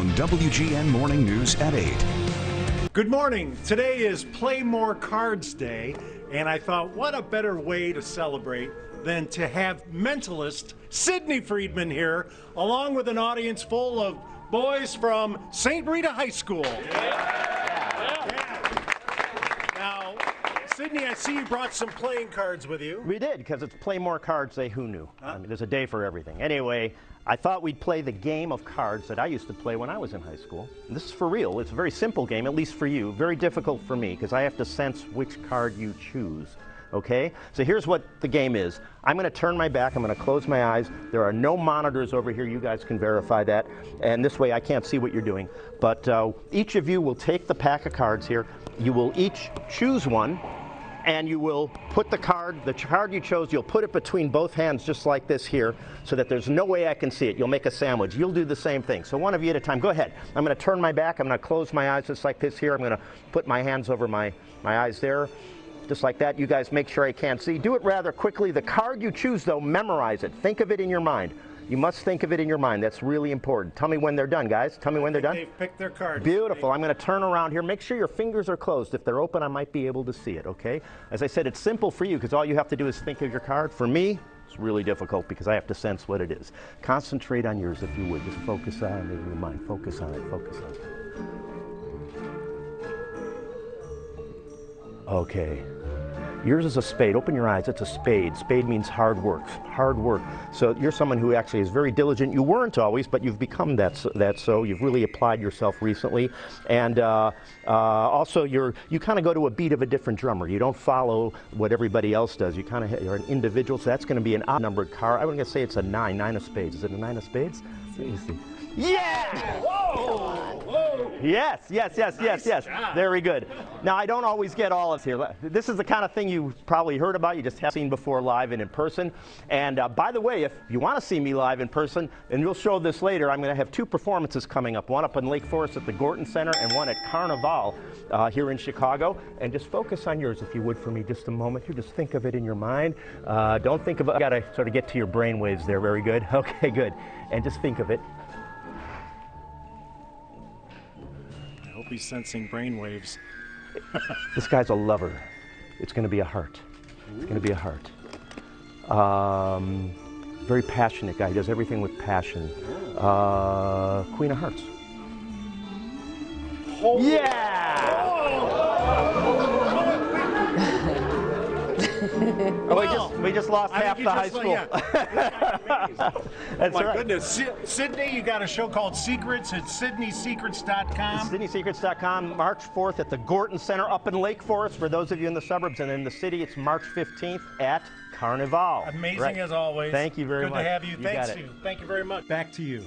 on WGN Morning News at 8. Good morning. Today is Play More Cards Day, and I thought, what a better way to celebrate than to have mentalist Sidney Friedman here, along with an audience full of boys from St. Rita High School. Now, Sidney, I see you brought some playing cards with you. We did, because it's play more cards day. Who knew? I mean, there's a day for everything. Anyway, I thought we'd play the game of cards that I used to play when I was in high school. And this is for real. It's a very simple game, at least for you. Very difficult for me, because I have to sense which card you choose. Okay? So here's what the game is. I'm going to turn my back. I'm going to close my eyes. There are no monitors over here. You guys can verify that. And this way I can't see what you're doing. But uh, each of you will take the pack of cards here. You will each choose one and you will put the card, the card you chose, you'll put it between both hands just like this here so that there's no way I can see it. You'll make a sandwich. You'll do the same thing. So one of you at a time. Go ahead. I'm going to turn my back. I'm going to close my eyes just like this here. I'm going to put my hands over my, my eyes there. Just like that. You guys make sure I can't see. Do it rather quickly. The card you choose, though, memorize it. Think of it in your mind. You must think of it in your mind. That's really important. Tell me when they're done, guys. Tell me when they're done. They've picked their cards. Beautiful. I'm going to turn around here. Make sure your fingers are closed. If they're open, I might be able to see it, okay? As I said, it's simple for you because all you have to do is think of your card. For me, it's really difficult because I have to sense what it is. Concentrate on yours if you would. Just focus on it in your mind. Focus on it. Focus on it. Okay. Yours is a spade. Open your eyes. It's a spade. Spade means hard work. Hard work. So you're someone who actually is very diligent. You weren't always, but you've become that. So, that so you've really applied yourself recently, and uh, uh, also you're you kind of go to a beat of a different drummer. You don't follow what everybody else does. You kind of you're an individual. So that's going to be an odd numbered card. I would say it's a nine. Nine of spades. Is it a nine of spades? Let me see. Yeah! Whoa! Whoa! Yes, yes, yes, yes, yes. job. Very good. Now, I don't always get all of here. This is the kind of thing you've probably heard about. You just have seen before live and in person. And uh, by the way, if you want to see me live in person, and we'll show this later, I'm going to have two performances coming up one up in Lake Forest at the Gorton Center and one at Carnival uh, here in Chicago. And just focus on yours, if you would, for me just a moment. You just think of it in your mind. Uh, don't think of it. got to sort of get to your brain waves there. Very good. Okay, good. And just think of it. Hope he's sensing brainwaves. This guy's a lover. It's going to be a heart. It's going to be a heart. Um, very passionate guy. He does everything with passion. Uh, Queen of Hearts. Yeah! Oh, we, just, we just lost I half the high just- school. yeah. That's My right. goodness. Sidney, you got a show called Secrets at sidneysecrets.com. SidneySecrets.com, March 4th at the Gorton Center up in Lake Forest for those of you in the suburbs, and in the city it's March 15th at Carnival. Amazing Right. as always. Thank you very Good much. Good to have you. You Thanks you. Thank you very much. Back to you.